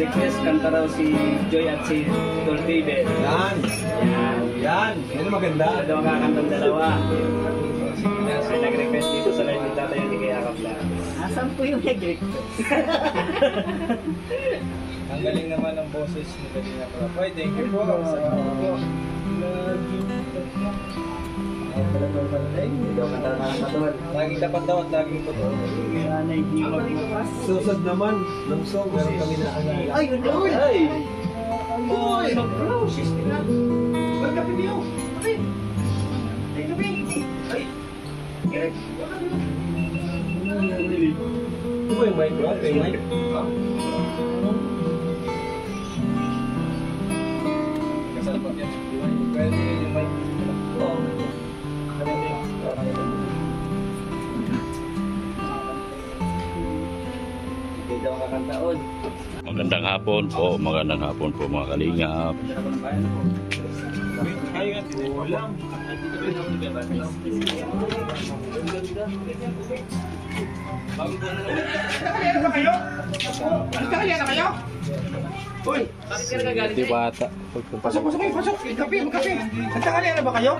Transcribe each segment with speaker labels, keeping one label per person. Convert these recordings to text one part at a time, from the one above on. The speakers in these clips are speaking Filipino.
Speaker 1: nag-request kanta raw si Joy at si Don David.
Speaker 2: Yan.
Speaker 1: Yan.
Speaker 2: Yan. Yan ang maganda.
Speaker 1: Ito ang kakantang dalawa. May nag-request dito sa live ni Tatay ni Kaya Kapla.
Speaker 3: Asan po yung nag-request?
Speaker 2: Ang galing naman ng boses ni Kalina Prab. Ay, thank you po. Salamat po. Laging dapat daw at laging totoo. Susod naman, ng song, meron kami na alala.
Speaker 3: Ay, yun daw.
Speaker 1: Ay!
Speaker 2: Boy!
Speaker 1: Pagkapi niyo! Ay! Ay, kapi! Ay! Ay!
Speaker 2: Ito ba yung mic bro? Ito
Speaker 1: ang kakantaon.
Speaker 4: Magandang hapon po, magandang hapon po mga kalingap.
Speaker 2: Kayo nga, tinulang.
Speaker 4: Di bata.
Speaker 5: Pasok, pasok pasok. Kape, kape. Nagtangali na ba kayo?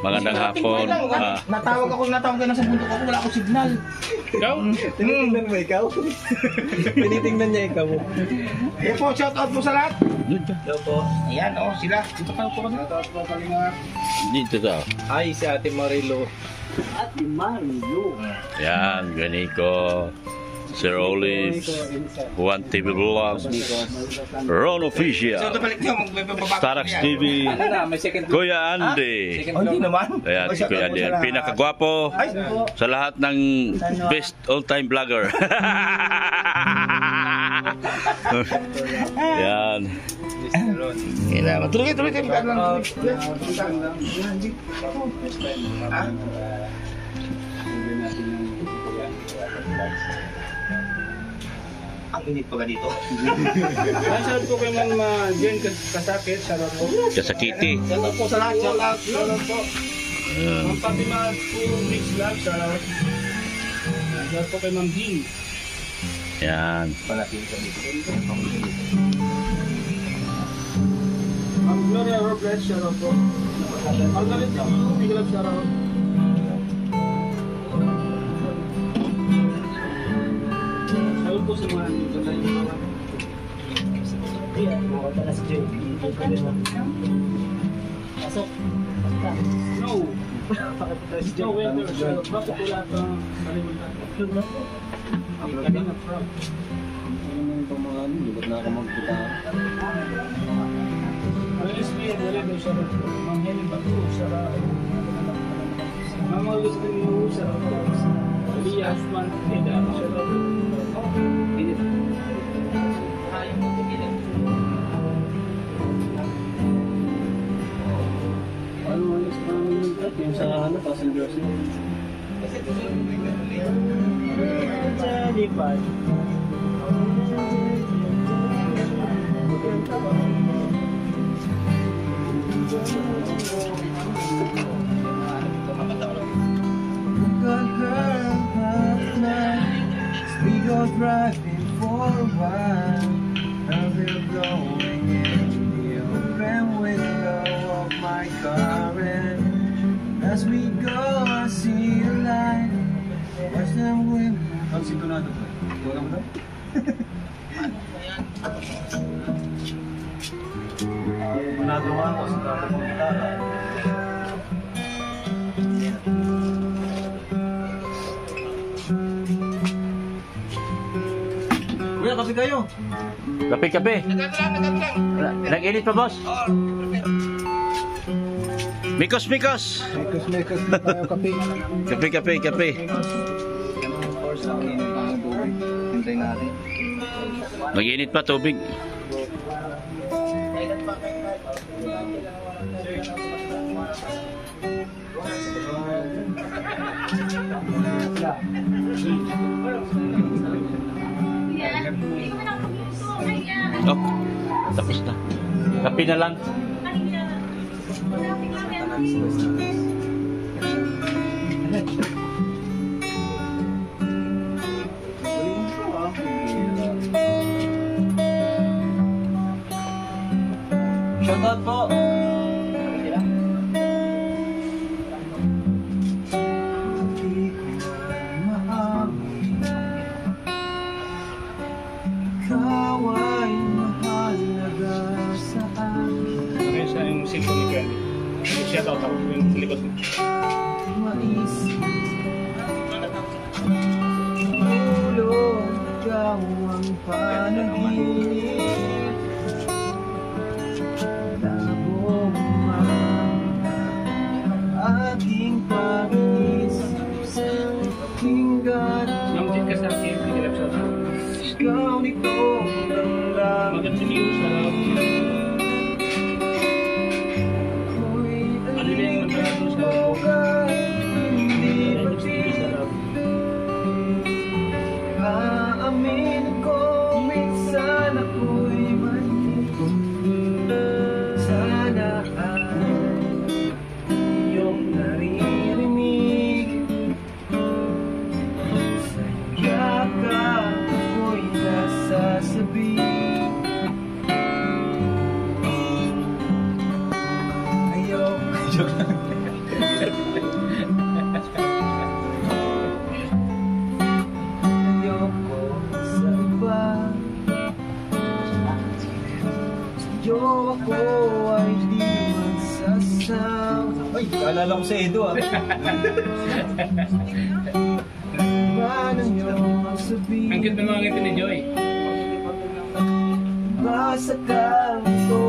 Speaker 4: Magandang hapon. Ah,
Speaker 5: Natawag ako, natawag ka na sa bundok ako, wala akong signal.
Speaker 4: ikaw?
Speaker 2: Tinitingnan mo ikaw? Tinitingnan niya ikaw.
Speaker 5: Yan po, shout out po sa lahat.
Speaker 1: Hello po.
Speaker 5: Ayan, oh, sila. Dito kayo po kanina.
Speaker 4: Dito daw.
Speaker 2: Ay, si Ate Marilo.
Speaker 3: Ate Mario.
Speaker 4: Yan, ganito. Sir Olives, Juan TV Vlogs, Ron Official. Starax TV,
Speaker 2: Ano
Speaker 4: Kuya Andy.
Speaker 5: Oh, hindi naman.
Speaker 4: Ayan,
Speaker 5: Oh,
Speaker 4: si Kuya Andy.
Speaker 5: sa lahat.
Speaker 4: Pinakagwapo sa lahat ng best all-time vlogger. Yan.
Speaker 5: Kailangan. Tuloy, tuloy, tuloy. Ah? Ang init pala dito.
Speaker 1: Nasaan po kay Ma'am uh, Jen Kasakit? Shoutout po.
Speaker 4: Kasakiti.
Speaker 5: Shout out po sa lahat. Shout out.
Speaker 1: Shoutout po.
Speaker 4: Yan.
Speaker 1: Ma'am Fatima Puro Mix Lab. Shoutout. Shoutout po kay Ma'am Jean.
Speaker 4: Yan.
Speaker 1: Ma'am Gloria Robles. Shoutout po. Margaret Yu. Big Love. Shoutout.
Speaker 3: Pasok. Basta.
Speaker 1: No.
Speaker 3: Makakita na si
Speaker 1: No
Speaker 3: Joy.
Speaker 1: weather. Shoutout. Bakit wala kang kalimutan?
Speaker 3: Yun na po.
Speaker 1: Kanina from.
Speaker 2: Ano naman itong mga ano, lubot na ako magkita.
Speaker 1: Ang SBN, wala daw siya rin. Ma'am Helen Batu, Sara. Ma'am August Camilo, Sara. Aliyah Asman, Eda, Sara. Init. Ano yung sa ano, passenger seat.
Speaker 3: Lipad.
Speaker 6: got
Speaker 2: Kuya, kasi kayo.
Speaker 4: Kape, kape. Nag-init pa, boss? Mikos, mikos.
Speaker 6: Mekos, mekos na tayo kape.
Speaker 4: Kape, kape, kape.
Speaker 2: Hintay natin.
Speaker 4: Mag-init pa tubig. Oh, tapos na. Kapi na lang.
Speaker 6: Shoutout po! Sa'yo ako ay di masasawa Ay, alala ko sa Edo ah Paano niyo sabihin
Speaker 1: Ang ng mga ngiti ni Joy.
Speaker 6: Basta ka ito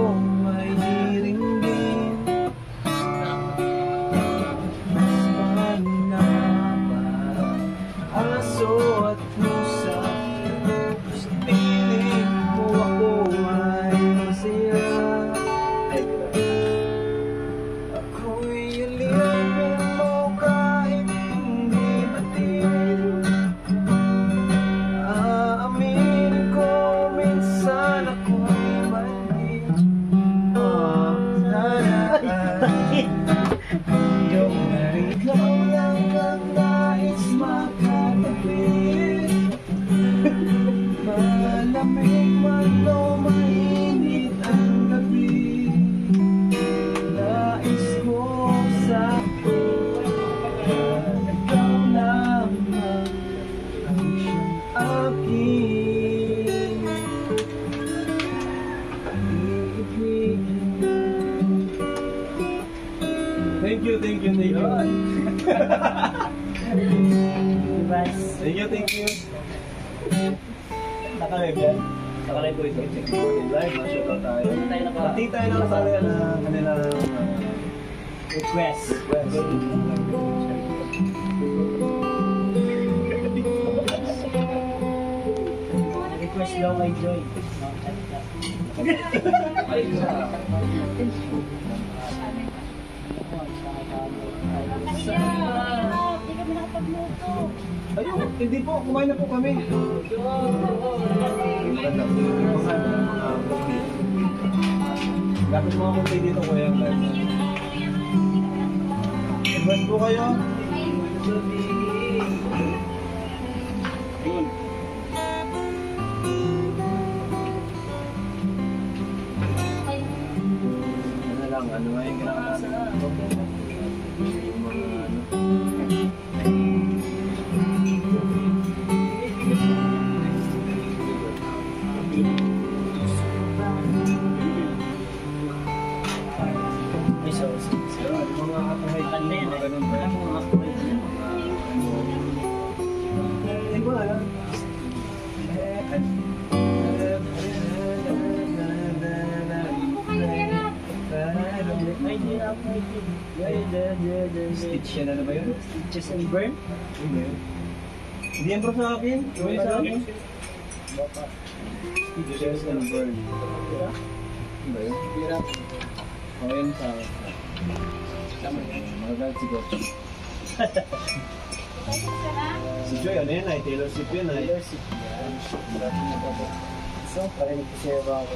Speaker 6: Nakalive po ito. Live, ma-shoot out tayo. Pati tayo ng sa kanila kanila request. Request.
Speaker 3: Request daw kay Joy.
Speaker 6: Ayun, hindi po, kumain na po kami. Dapat mga kumpay dito kuya. Iban po kayo.
Speaker 1: Yun.
Speaker 6: Ano lang, ano nga yung ginagawa Stitch yan, ano ba yun?
Speaker 3: Stitches and burn?
Speaker 6: Hindi. Hindi yan bro sa akin. Yung sa akin. Stitches and burn. Ba yun? O yan sa. Magagal si Coach. Si Joy, ay? Taylor Swift yun ay.
Speaker 3: Taylor. So, parinig ko siya ba ako?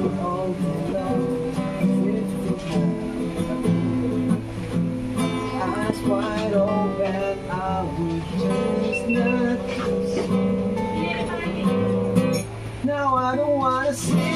Speaker 6: see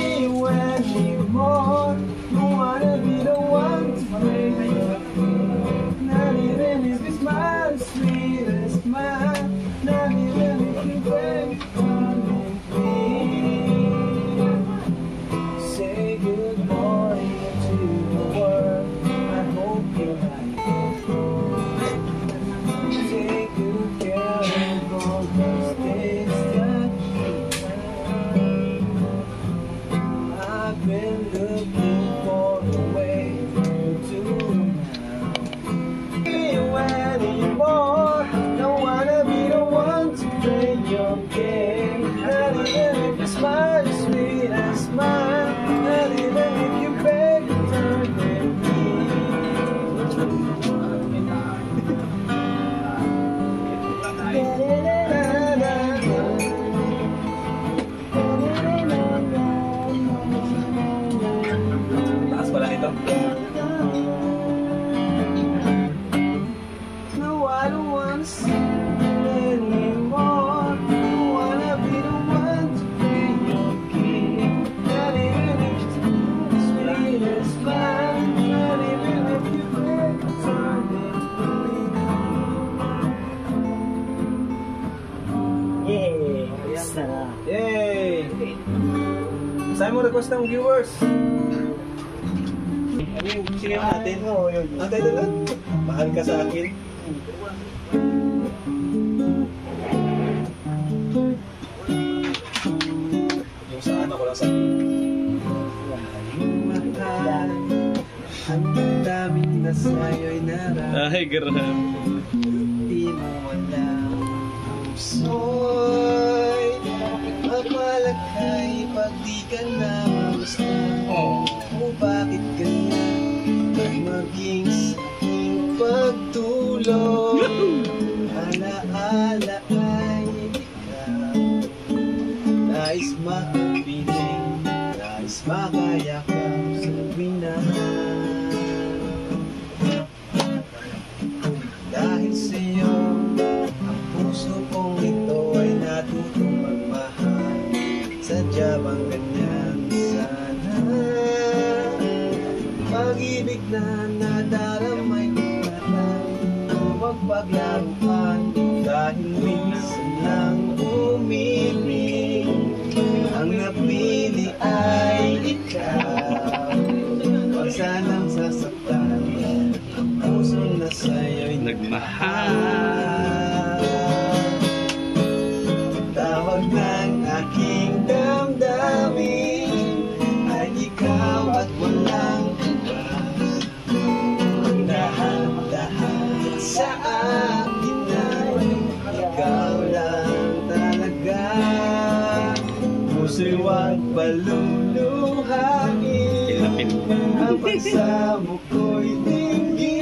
Speaker 3: Yay! Sarap.
Speaker 6: Yay! Saan mo request ng viewers?
Speaker 2: Ano yung singin natin?
Speaker 3: Oo, yun.
Speaker 2: Ang tayo doon? Mahal ka sa akin. Yung sa ano ko lang sa...
Speaker 6: Ang daming na sa'yo'y nararamdaman.
Speaker 4: Ay, grabe.
Speaker 6: Di mo alam Puso'y ka na mamusta Kung bakit ganyan maging sa aking pagtulog na nadaramay ko na lang Huwag paglaruan Dahil minsan lang umibig Ang napili ay ikaw. Huwag sanang sasaktan Ang puso na sa'yo'y
Speaker 4: Nagmahal.
Speaker 6: Ang pagsamo ko'y dinggin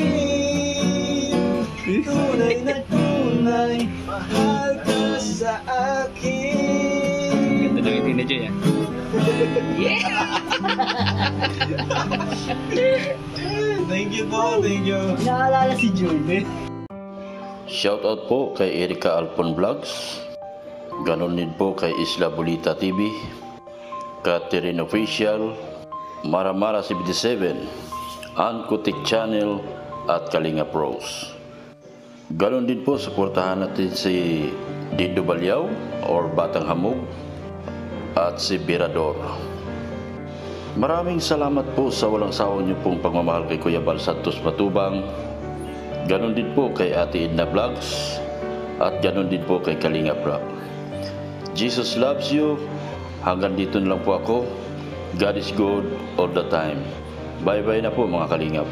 Speaker 6: Tunay na tunay Mahal ka sa akin
Speaker 4: Ganda ng itin ni Jay, ah.
Speaker 2: Thank you po, thank you.
Speaker 3: Naalala si June.
Speaker 4: Shoutout po kay Erika Alpon Vlogs. Ganon din po kay Isla Bolita TV. Catherine Official. Maramara 77. Ankutik Channel at Kalinga Pros. Ganon din po, suportahan natin si Dindo Balyaw or Batang Hamog at si Birador. Maraming salamat po sa walang sawang niyo pong pagmamahal kay Kuya Bal Santos Matubang. Ganon din po kay Ate Edna Vlogs at ganon din po kay Kalinga Vlog. Jesus loves you. Hanggang dito lang po ako. God is good all the time. Bye-bye na po mga Kalingap.